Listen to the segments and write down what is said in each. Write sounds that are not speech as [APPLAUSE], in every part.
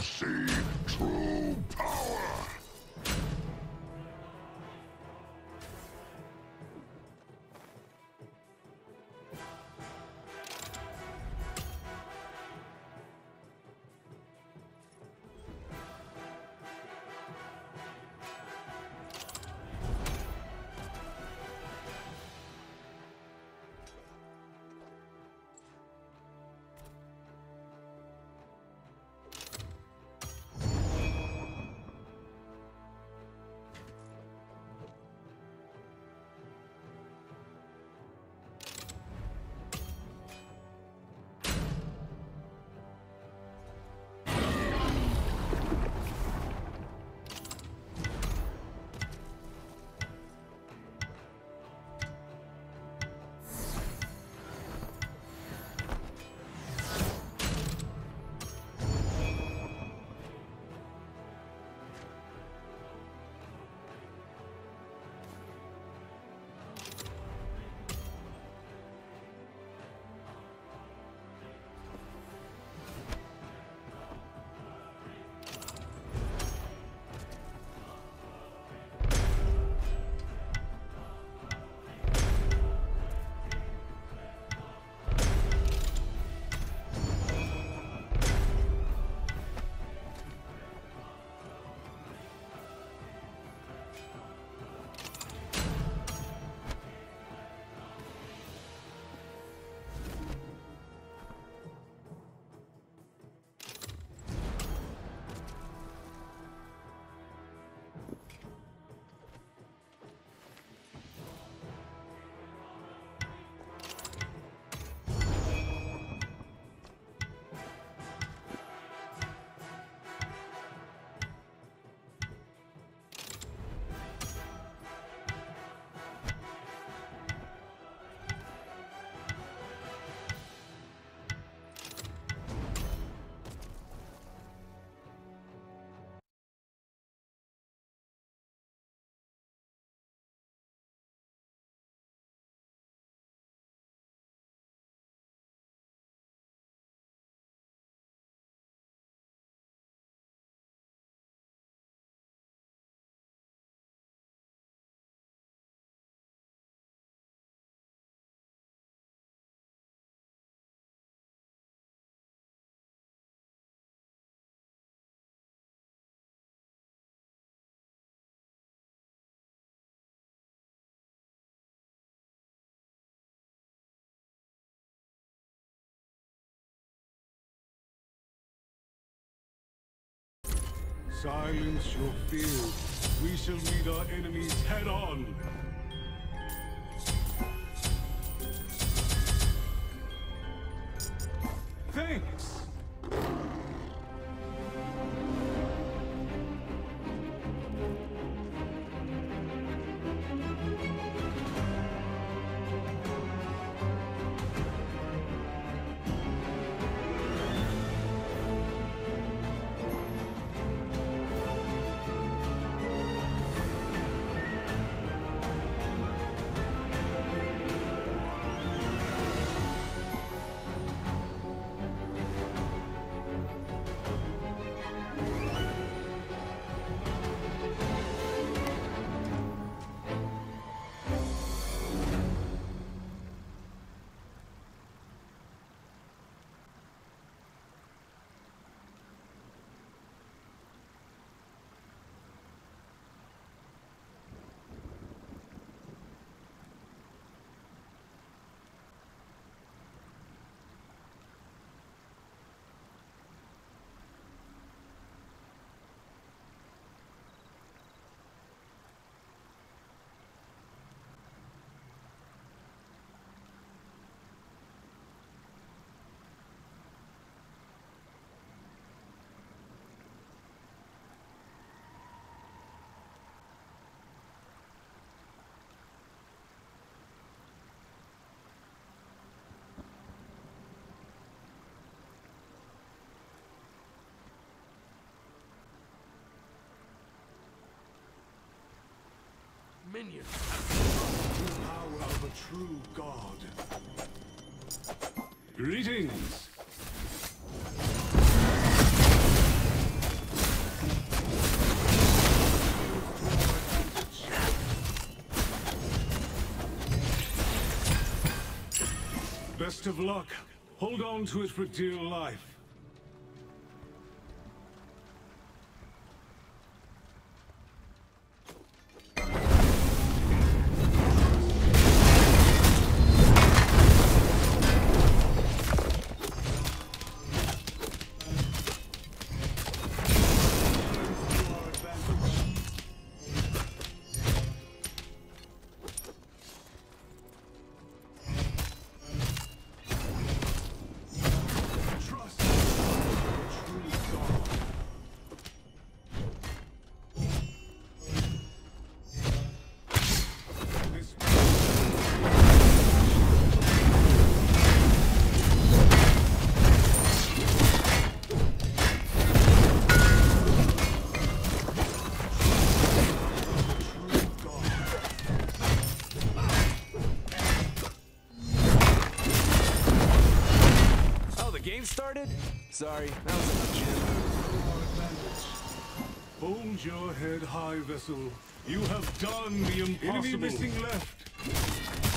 see. Silence your fears. We shall meet our enemies head on. Thanks. minions The power of a true god. Greetings! Best of luck. Hold on to it for dear life. game started? Sorry, that was a the gym. Hold your head high, vessel. You have done the impossible. Enemy missing left.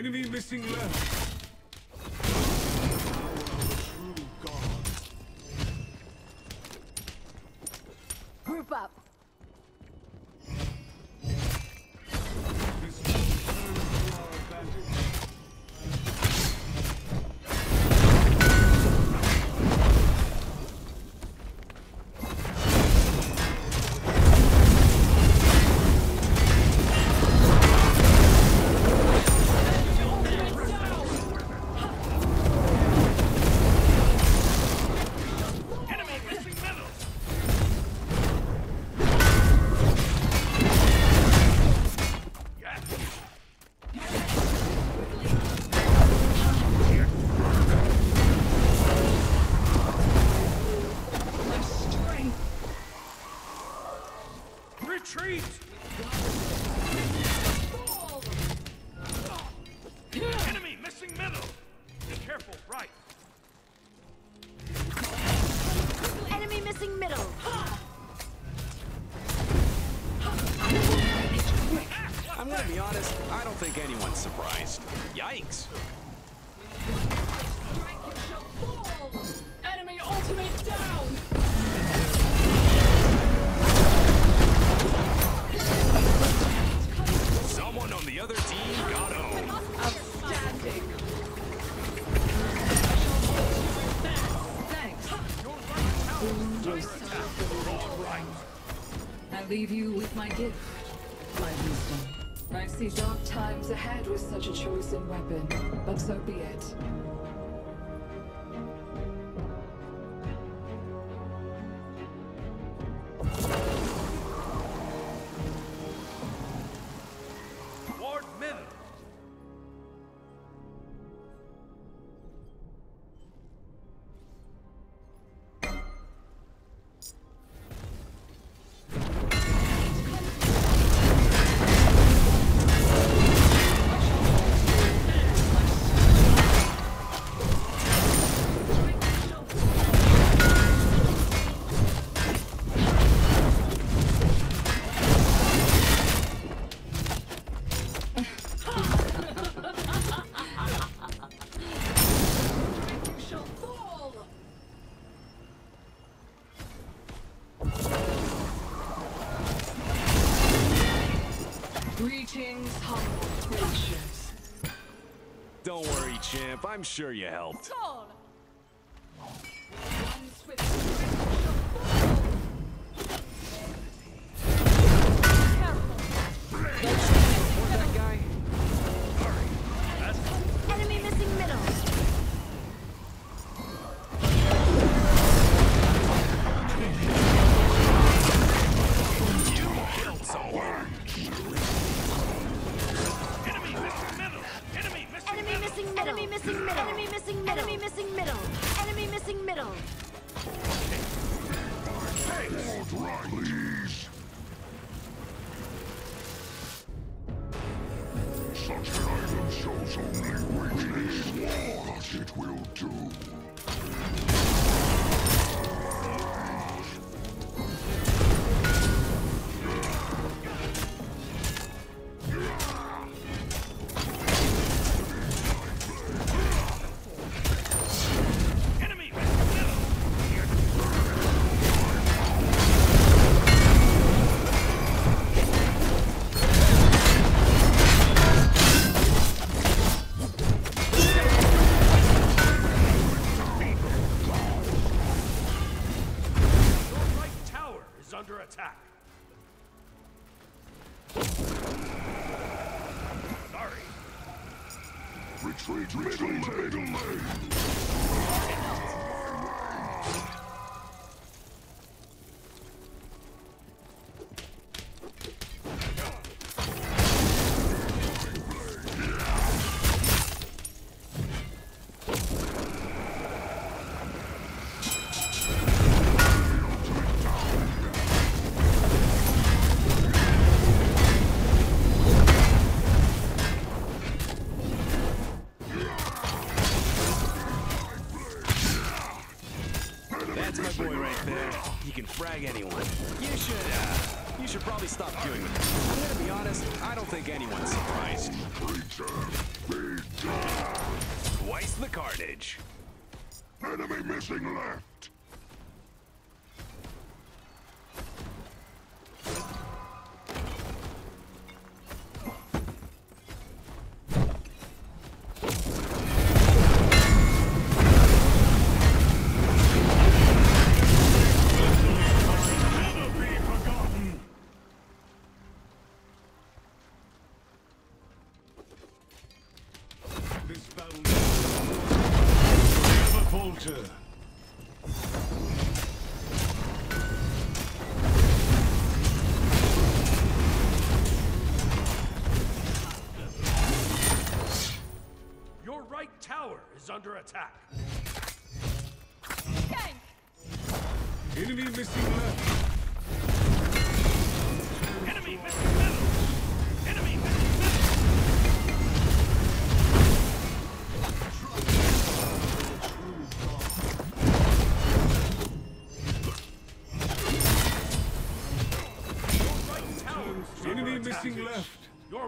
Enemy missing left. surprised. Yikes! weapon, but so be it. I'm sure you helped.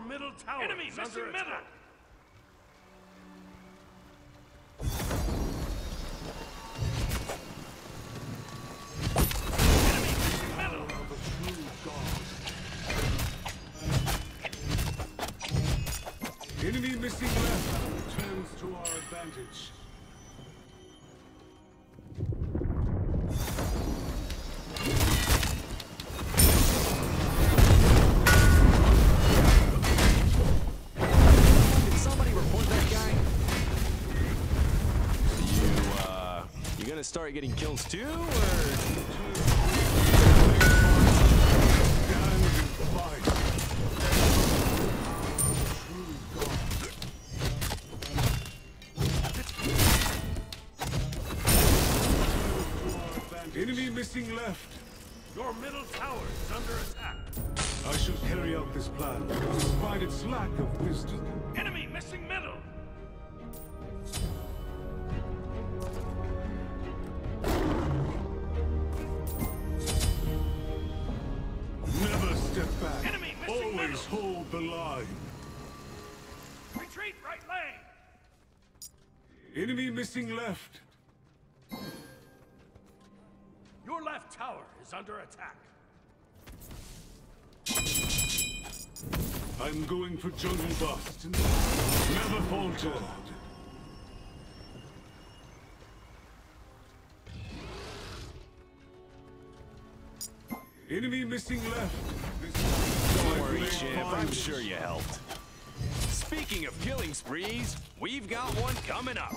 middle tower. Enemies missing Middle. gonna start getting kills too, or? Enemy missing left. Your middle tower is under attack. I shall carry out this plan, despite its lack of wisdom. Enemy missing left. Your left tower is under attack. I'm going for jungle buff. Never falter. Enemy missing left. Don't worry, Chip. I'm sure you helped. Speaking of killing sprees, we've got one coming up.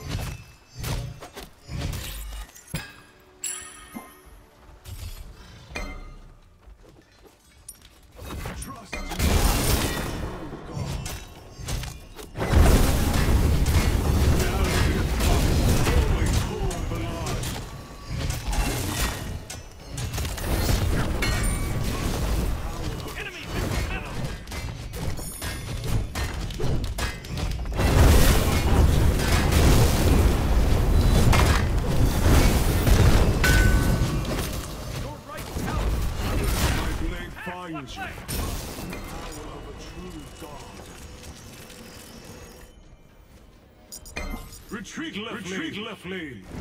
Retreat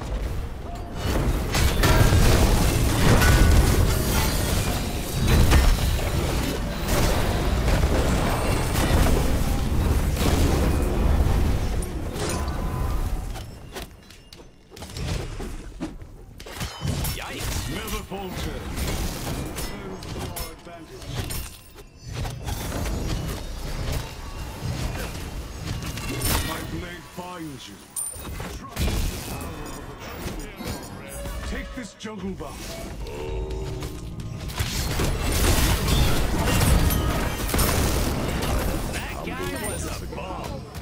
Jungle buff. That guy was a bum.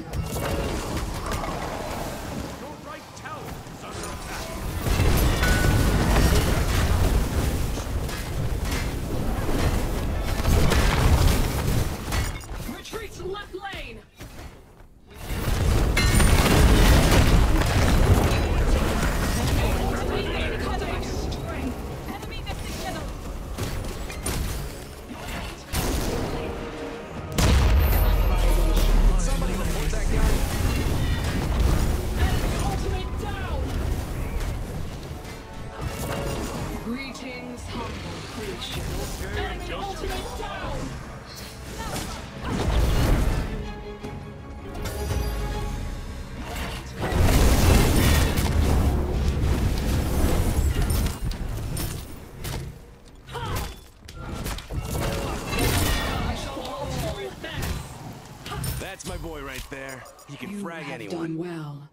Can You frag have anyone. done well.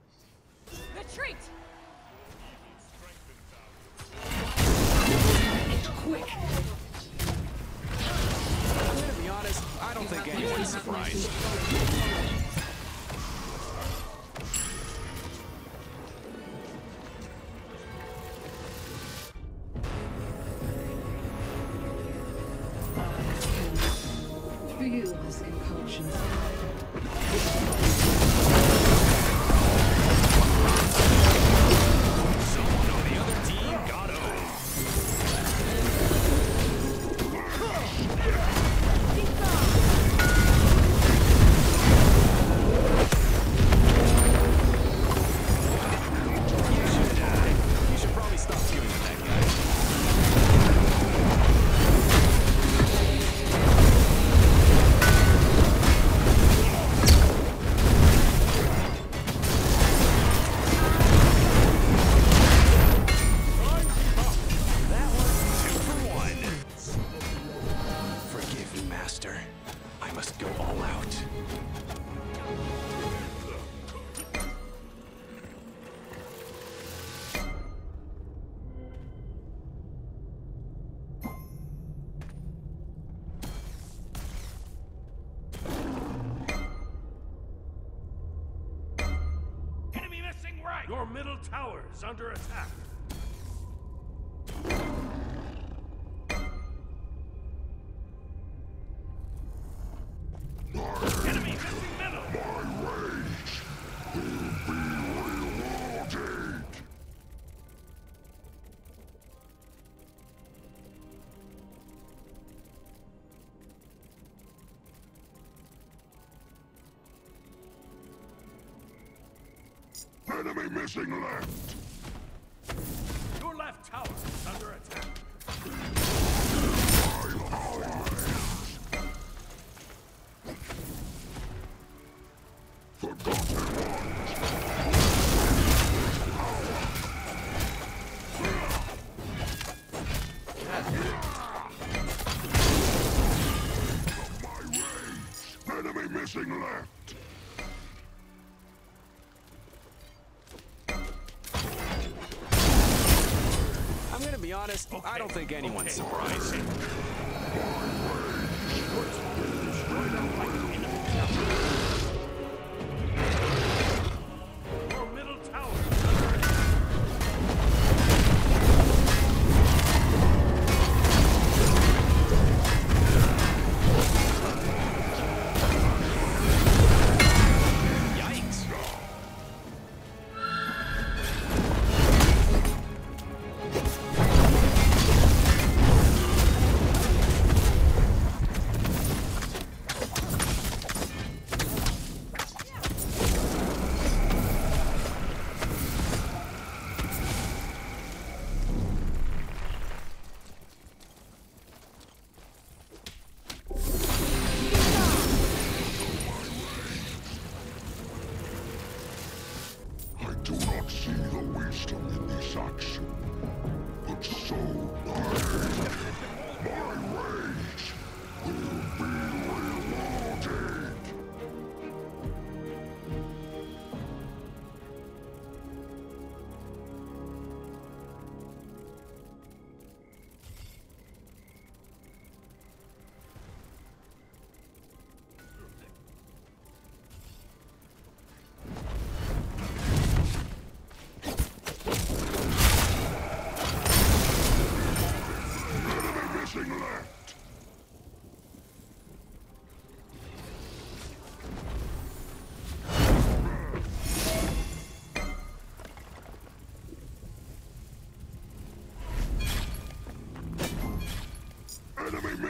Retreat. Quick! I'm gonna be honest, I don't think anyone's surprised. Is under attack. Enemy missing left. Okay. I don't think anyone's okay. surprised.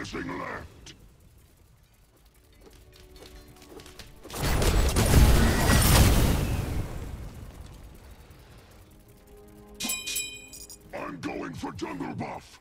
anything left. I'm going for Jungle Buff!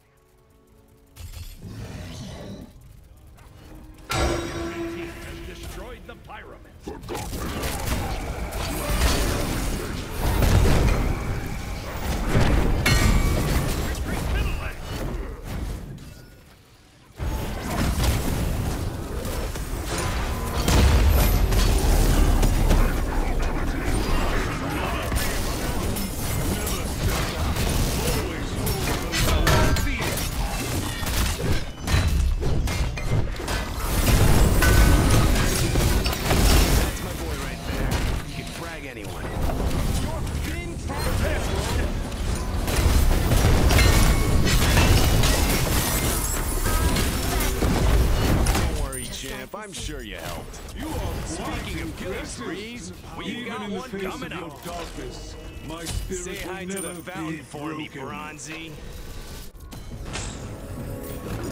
tie to the fountain for me, Bronzy.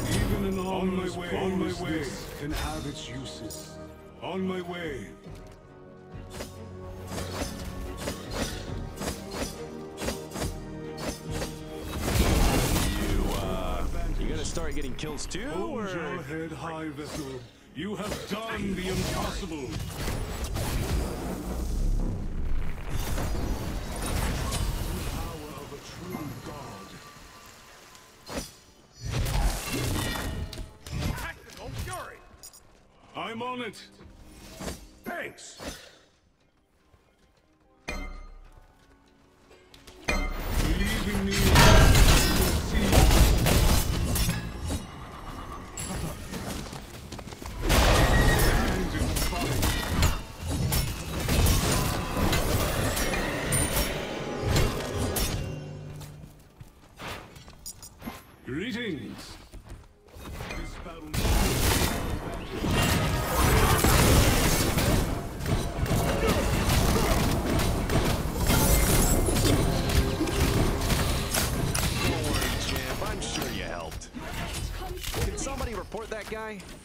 Even an on my way, on my way can have its uses. On my way. You, uh, you gonna start getting kills too, Hold or? your head high, Vessel. You have done the impossible. movement! guy.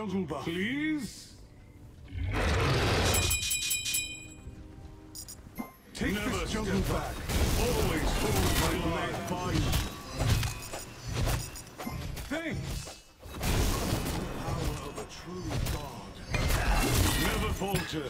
jungle bar. Please? Take Never this jungle back. Always hold my line by you. Thanks. The power of a true god. Never falter.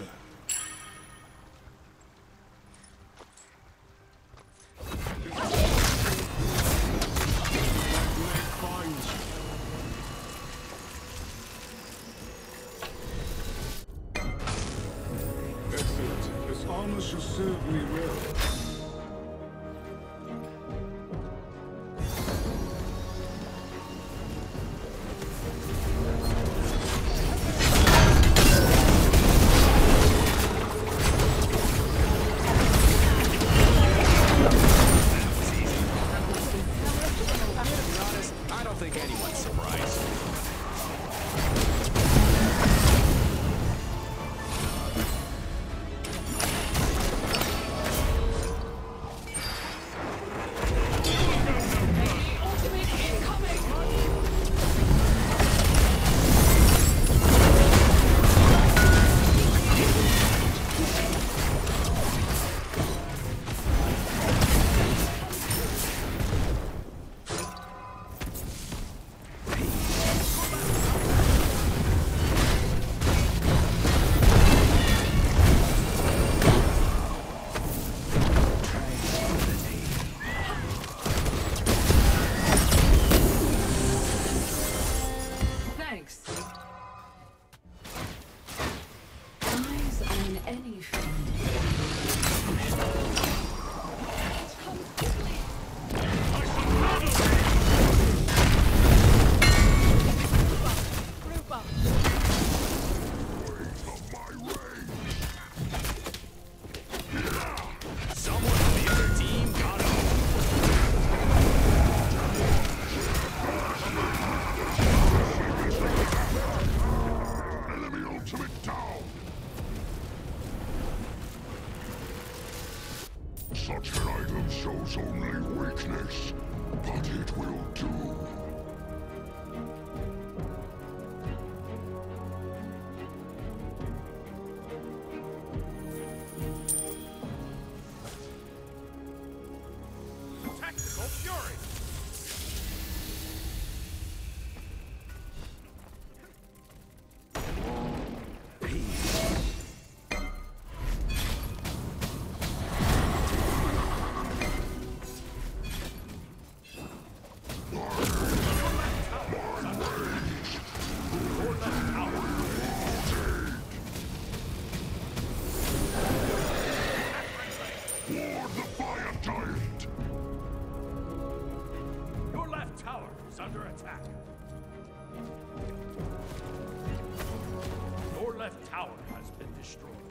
Destroyed.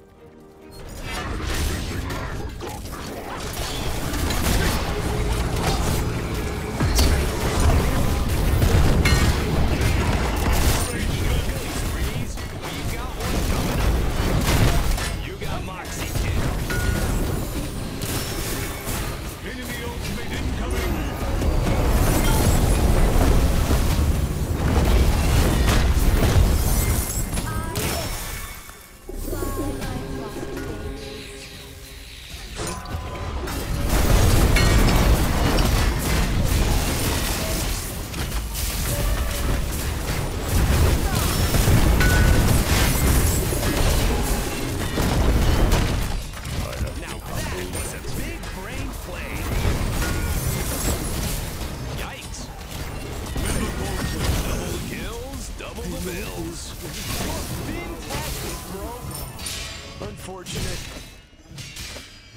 Unfortunate.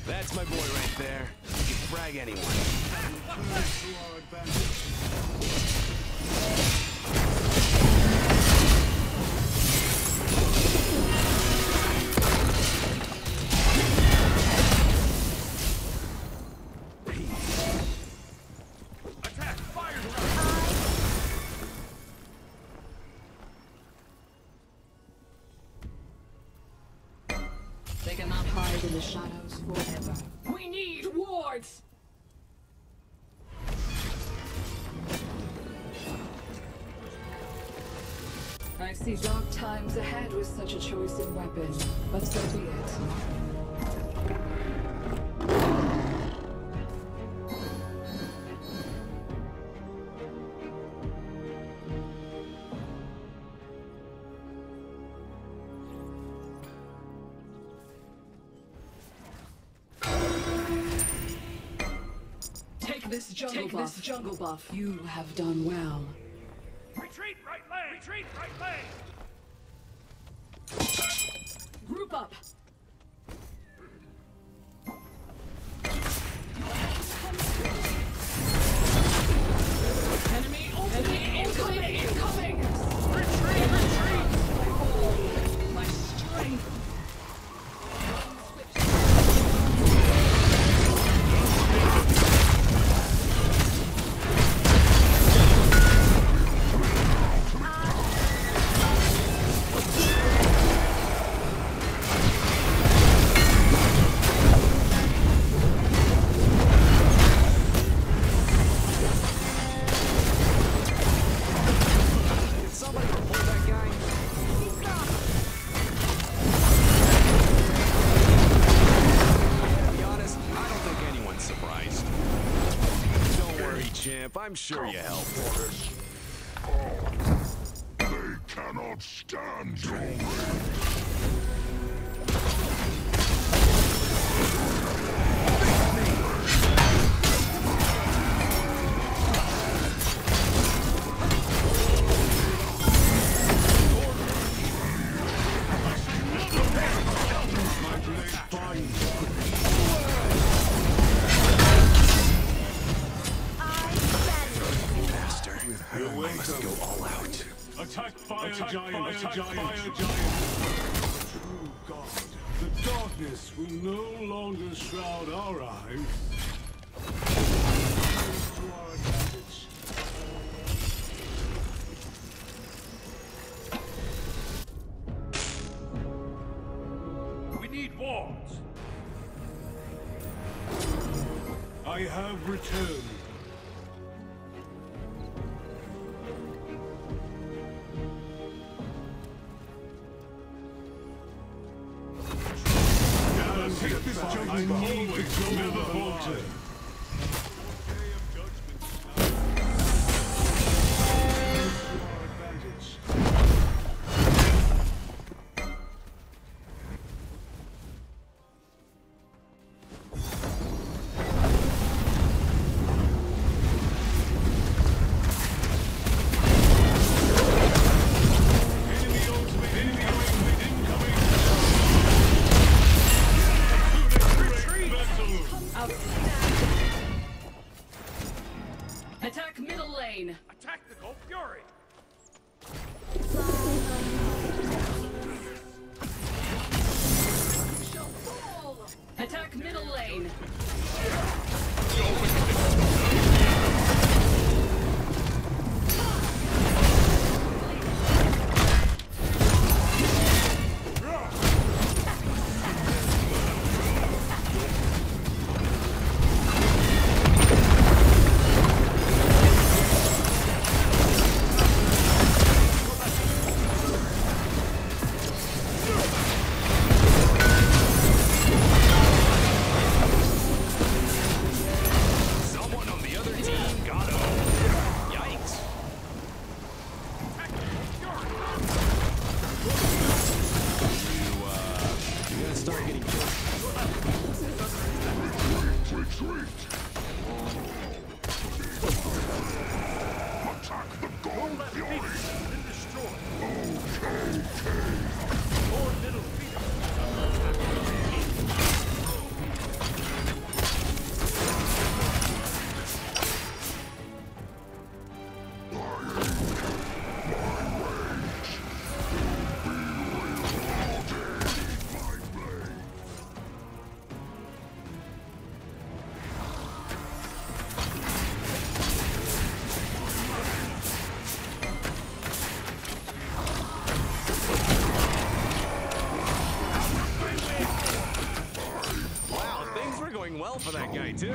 That's my boy right there. You can frag anyone. [LAUGHS] times ahead with such a choice in weapon, but so be it. Take this jungle Take buff. this jungle buff. You have done well. I'm sure you helped. Master, I must go all out. Attack fire giant! Attack fire giant! True God, the darkness will no longer shroud our eyes. To. We need wards! I have returned. I always will never falter. Attack middle lane. for that guy, too.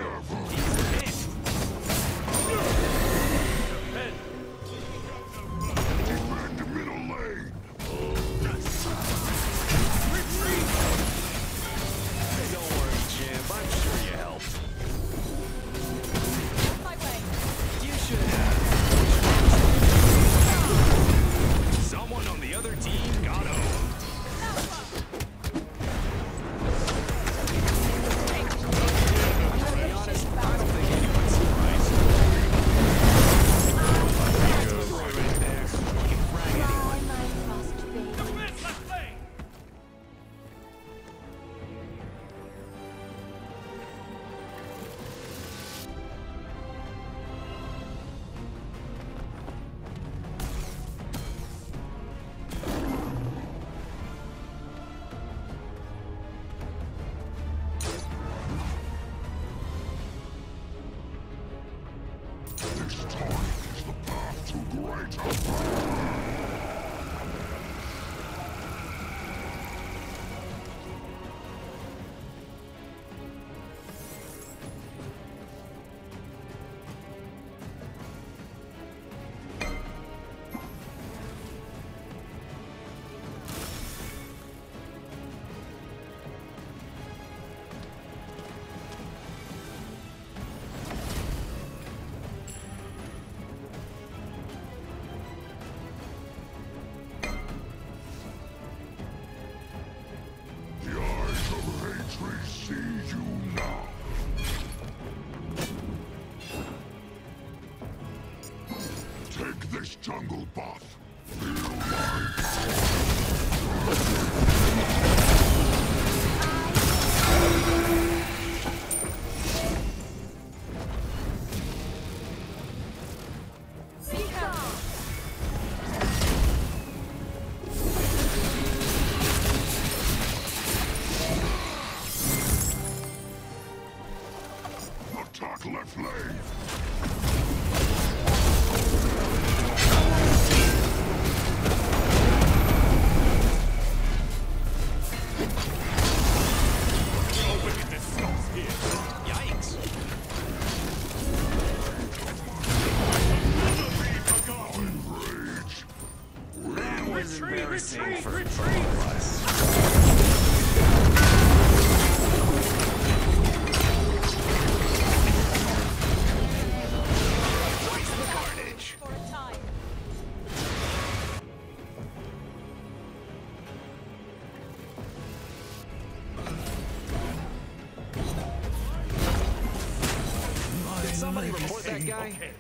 everything retreat, for retreat. Somebody report that guy? Okay.